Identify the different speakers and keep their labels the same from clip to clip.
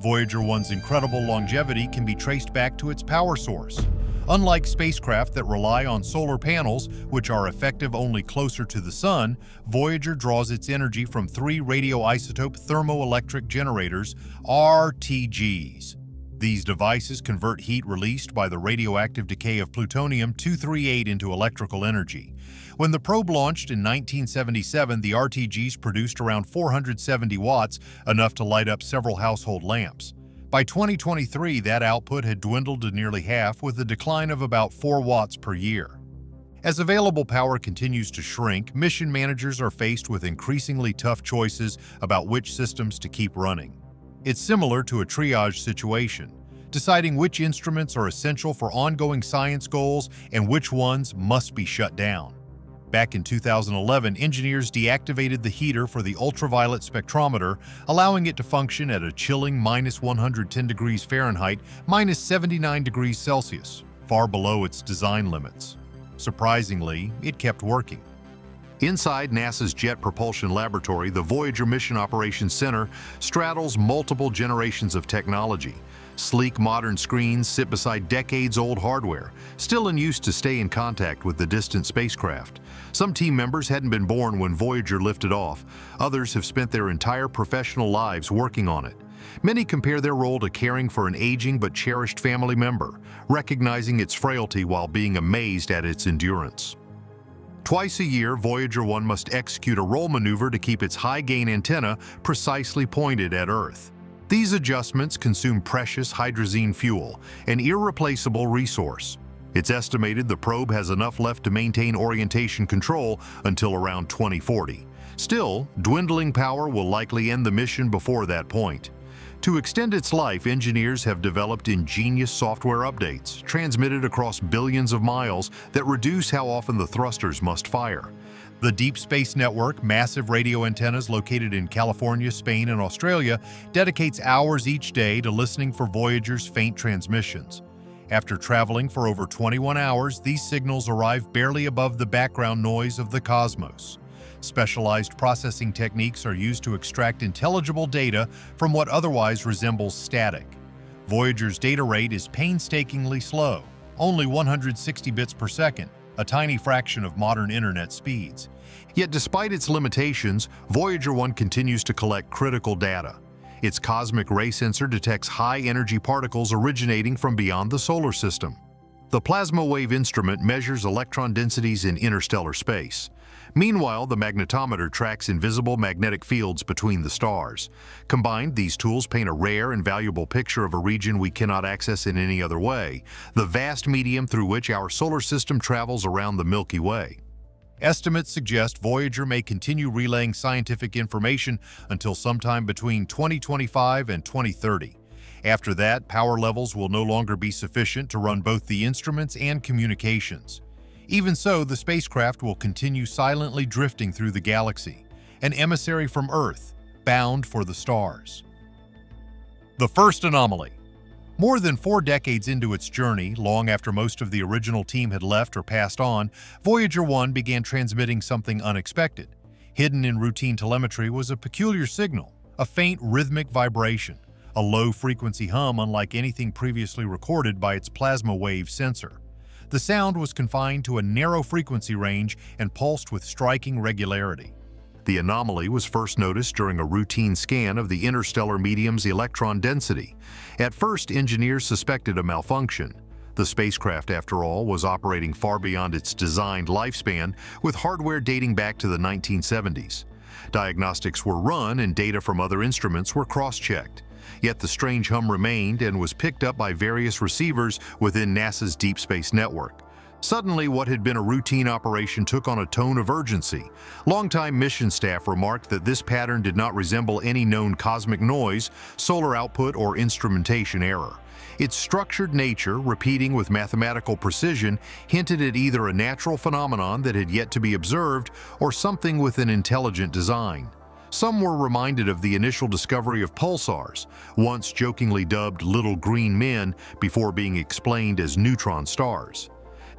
Speaker 1: Voyager 1's incredible longevity can be traced back to its power source. Unlike spacecraft that rely on solar panels, which are effective only closer to the Sun, Voyager draws its energy from three radioisotope thermoelectric generators, RTGs. These devices convert heat released by the radioactive decay of plutonium-238 into electrical energy. When the probe launched in 1977, the RTGs produced around 470 watts, enough to light up several household lamps. By 2023, that output had dwindled to nearly half with a decline of about 4 watts per year. As available power continues to shrink, mission managers are faced with increasingly tough choices about which systems to keep running. It's similar to a triage situation, deciding which instruments are essential for ongoing science goals and which ones must be shut down. Back in 2011, engineers deactivated the heater for the ultraviolet spectrometer, allowing it to function at a chilling minus 110 degrees Fahrenheit, minus 79 degrees Celsius, far below its design limits. Surprisingly, it kept working. Inside NASA's Jet Propulsion Laboratory, the Voyager Mission Operations Center straddles multiple generations of technology, Sleek modern screens sit beside decades-old hardware, still in use to stay in contact with the distant spacecraft. Some team members hadn't been born when Voyager lifted off. Others have spent their entire professional lives working on it. Many compare their role to caring for an aging but cherished family member, recognizing its frailty while being amazed at its endurance. Twice a year, Voyager 1 must execute a roll maneuver to keep its high-gain antenna precisely pointed at Earth. These adjustments consume precious hydrazine fuel, an irreplaceable resource. It's estimated the probe has enough left to maintain orientation control until around 2040. Still, dwindling power will likely end the mission before that point. To extend its life, engineers have developed ingenious software updates, transmitted across billions of miles, that reduce how often the thrusters must fire. The Deep Space Network, massive radio antennas located in California, Spain, and Australia, dedicates hours each day to listening for Voyager's faint transmissions. After traveling for over 21 hours, these signals arrive barely above the background noise of the cosmos. Specialized processing techniques are used to extract intelligible data from what otherwise resembles static. Voyager's data rate is painstakingly slow, only 160 bits per second, a tiny fraction of modern internet speeds. Yet despite its limitations, Voyager 1 continues to collect critical data. Its cosmic ray sensor detects high-energy particles originating from beyond the solar system. The plasma wave instrument measures electron densities in interstellar space. Meanwhile, the magnetometer tracks invisible magnetic fields between the stars. Combined, these tools paint a rare and valuable picture of a region we cannot access in any other way, the vast medium through which our solar system travels around the Milky Way. Estimates suggest Voyager may continue relaying scientific information until sometime between 2025 and 2030. After that, power levels will no longer be sufficient to run both the instruments and communications. Even so, the spacecraft will continue silently drifting through the galaxy, an emissary from Earth, bound for the stars. The first anomaly. More than four decades into its journey, long after most of the original team had left or passed on, Voyager 1 began transmitting something unexpected. Hidden in routine telemetry was a peculiar signal, a faint rhythmic vibration, a low-frequency hum unlike anything previously recorded by its plasma wave sensor. The sound was confined to a narrow frequency range and pulsed with striking regularity. The anomaly was first noticed during a routine scan of the interstellar medium's electron density. At first, engineers suspected a malfunction. The spacecraft, after all, was operating far beyond its designed lifespan, with hardware dating back to the 1970s. Diagnostics were run and data from other instruments were cross-checked. Yet the strange hum remained and was picked up by various receivers within NASA's Deep Space Network. Suddenly, what had been a routine operation took on a tone of urgency. Longtime mission staff remarked that this pattern did not resemble any known cosmic noise, solar output, or instrumentation error. Its structured nature, repeating with mathematical precision, hinted at either a natural phenomenon that had yet to be observed or something with an intelligent design. Some were reminded of the initial discovery of pulsars, once jokingly dubbed little green men before being explained as neutron stars.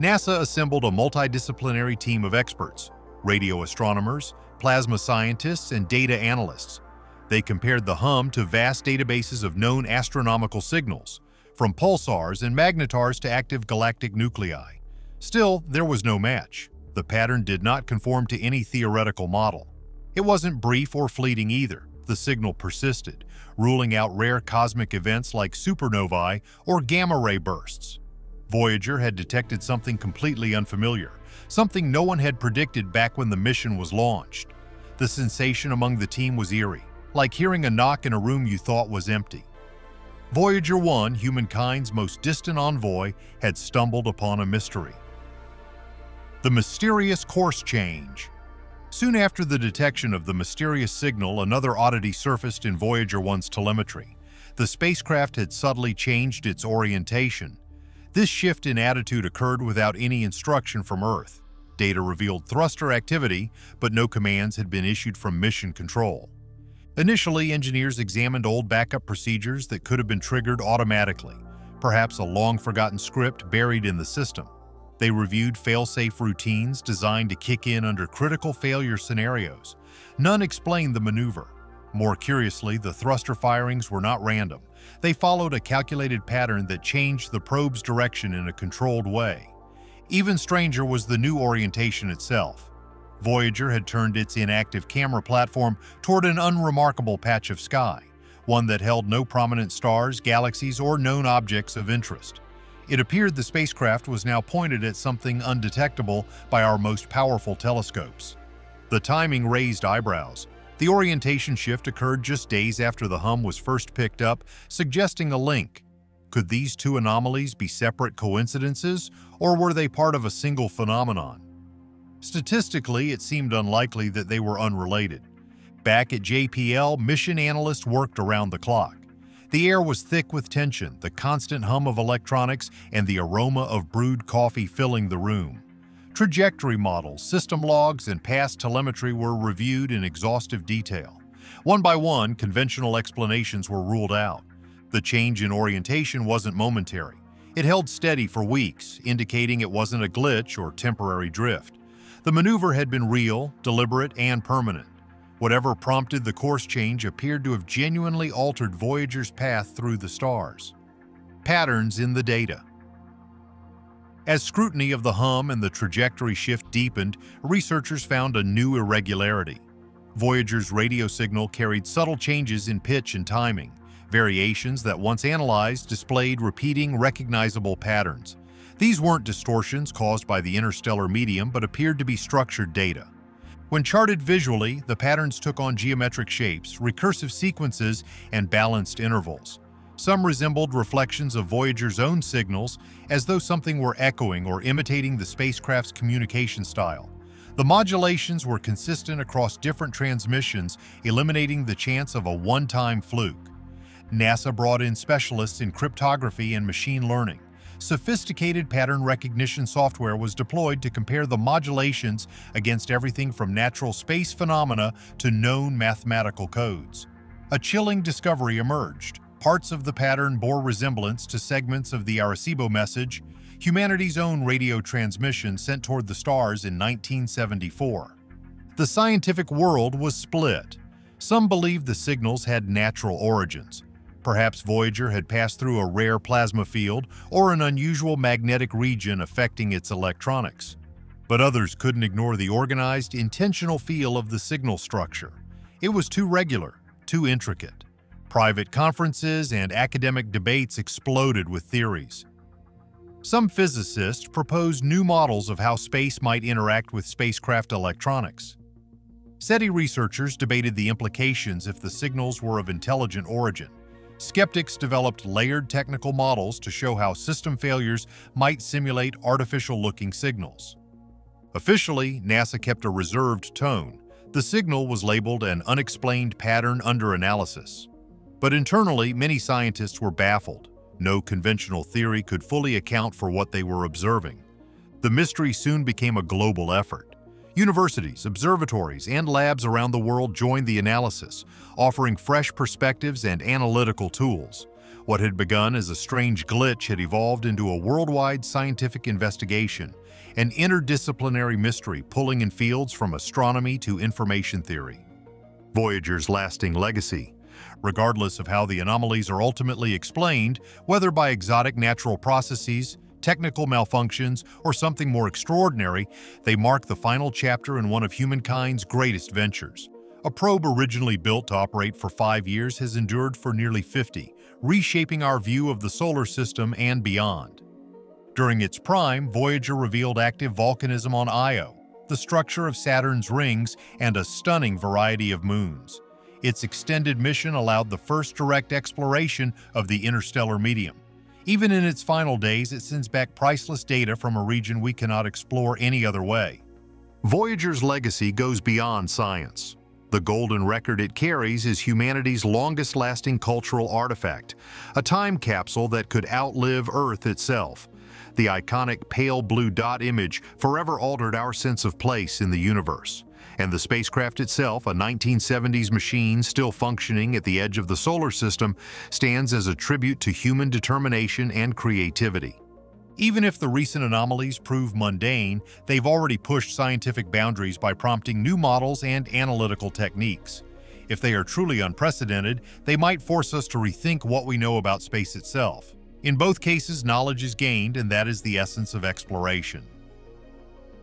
Speaker 1: NASA assembled a multidisciplinary team of experts, radio astronomers, plasma scientists, and data analysts. They compared the hum to vast databases of known astronomical signals, from pulsars and magnetars to active galactic nuclei. Still, there was no match. The pattern did not conform to any theoretical model. It wasn't brief or fleeting either. The signal persisted, ruling out rare cosmic events like supernovae or gamma-ray bursts. Voyager had detected something completely unfamiliar, something no one had predicted back when the mission was launched. The sensation among the team was eerie, like hearing a knock in a room you thought was empty. Voyager 1, humankind's most distant envoy, had stumbled upon a mystery. The mysterious course change. Soon after the detection of the mysterious signal, another oddity surfaced in Voyager 1's telemetry. The spacecraft had subtly changed its orientation, this shift in attitude occurred without any instruction from Earth. Data revealed thruster activity, but no commands had been issued from mission control. Initially, engineers examined old backup procedures that could have been triggered automatically, perhaps a long-forgotten script buried in the system. They reviewed fail-safe routines designed to kick in under critical failure scenarios. None explained the maneuver. More curiously, the thruster firings were not random. They followed a calculated pattern that changed the probe's direction in a controlled way. Even stranger was the new orientation itself. Voyager had turned its inactive camera platform toward an unremarkable patch of sky, one that held no prominent stars, galaxies, or known objects of interest. It appeared the spacecraft was now pointed at something undetectable by our most powerful telescopes. The timing raised eyebrows, the orientation shift occurred just days after the hum was first picked up, suggesting a link. Could these two anomalies be separate coincidences, or were they part of a single phenomenon? Statistically, it seemed unlikely that they were unrelated. Back at JPL, mission analysts worked around the clock. The air was thick with tension, the constant hum of electronics, and the aroma of brewed coffee filling the room. Trajectory models, system logs, and past telemetry were reviewed in exhaustive detail. One by one, conventional explanations were ruled out. The change in orientation wasn't momentary. It held steady for weeks, indicating it wasn't a glitch or temporary drift. The maneuver had been real, deliberate, and permanent. Whatever prompted the course change appeared to have genuinely altered Voyager's path through the stars. Patterns in the data. As scrutiny of the hum and the trajectory shift deepened, researchers found a new irregularity. Voyager's radio signal carried subtle changes in pitch and timing. Variations that once analyzed displayed repeating, recognizable patterns. These weren't distortions caused by the interstellar medium but appeared to be structured data. When charted visually, the patterns took on geometric shapes, recursive sequences, and balanced intervals. Some resembled reflections of Voyager's own signals, as though something were echoing or imitating the spacecraft's communication style. The modulations were consistent across different transmissions, eliminating the chance of a one-time fluke. NASA brought in specialists in cryptography and machine learning. Sophisticated pattern recognition software was deployed to compare the modulations against everything from natural space phenomena to known mathematical codes. A chilling discovery emerged. Parts of the pattern bore resemblance to segments of the Arecibo message, humanity's own radio transmission sent toward the stars in 1974. The scientific world was split. Some believed the signals had natural origins. Perhaps Voyager had passed through a rare plasma field or an unusual magnetic region affecting its electronics. But others couldn't ignore the organized, intentional feel of the signal structure. It was too regular, too intricate. Private conferences and academic debates exploded with theories. Some physicists proposed new models of how space might interact with spacecraft electronics. SETI researchers debated the implications if the signals were of intelligent origin. Skeptics developed layered technical models to show how system failures might simulate artificial-looking signals. Officially, NASA kept a reserved tone. The signal was labeled an unexplained pattern under analysis. But internally, many scientists were baffled. No conventional theory could fully account for what they were observing. The mystery soon became a global effort. Universities, observatories, and labs around the world joined the analysis, offering fresh perspectives and analytical tools. What had begun as a strange glitch had evolved into a worldwide scientific investigation, an interdisciplinary mystery pulling in fields from astronomy to information theory. Voyager's lasting legacy. Regardless of how the anomalies are ultimately explained, whether by exotic natural processes, technical malfunctions, or something more extraordinary, they mark the final chapter in one of humankind's greatest ventures. A probe originally built to operate for five years has endured for nearly 50, reshaping our view of the solar system and beyond. During its prime, Voyager revealed active volcanism on Io, the structure of Saturn's rings, and a stunning variety of moons. Its extended mission allowed the first direct exploration of the interstellar medium. Even in its final days, it sends back priceless data from a region we cannot explore any other way. Voyager's legacy goes beyond science. The golden record it carries is humanity's longest-lasting cultural artifact, a time capsule that could outlive Earth itself. The iconic pale blue dot image forever altered our sense of place in the universe and the spacecraft itself, a 1970s machine still functioning at the edge of the solar system, stands as a tribute to human determination and creativity. Even if the recent anomalies prove mundane, they've already pushed scientific boundaries by prompting new models and analytical techniques. If they are truly unprecedented, they might force us to rethink what we know about space itself. In both cases, knowledge is gained, and that is the essence of exploration.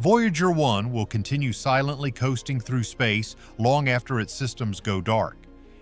Speaker 1: Voyager 1 will continue silently coasting through space long after its systems go dark.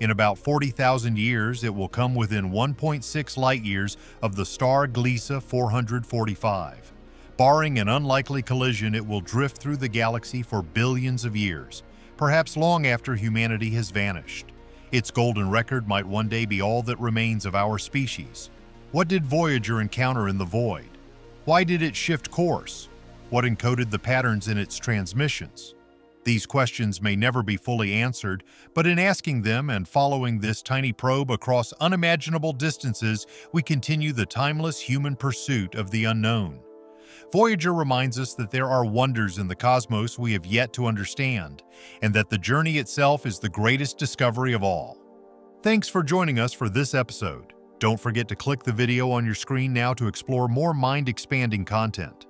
Speaker 1: In about 40,000 years, it will come within 1.6 light-years of the star Gliese 445. Barring an unlikely collision, it will drift through the galaxy for billions of years, perhaps long after humanity has vanished. Its golden record might one day be all that remains of our species. What did Voyager encounter in the void? Why did it shift course? What encoded the patterns in its transmissions? These questions may never be fully answered, but in asking them and following this tiny probe across unimaginable distances, we continue the timeless human pursuit of the unknown. Voyager reminds us that there are wonders in the cosmos we have yet to understand, and that the journey itself is the greatest discovery of all. Thanks for joining us for this episode. Don't forget to click the video on your screen now to explore more mind-expanding content.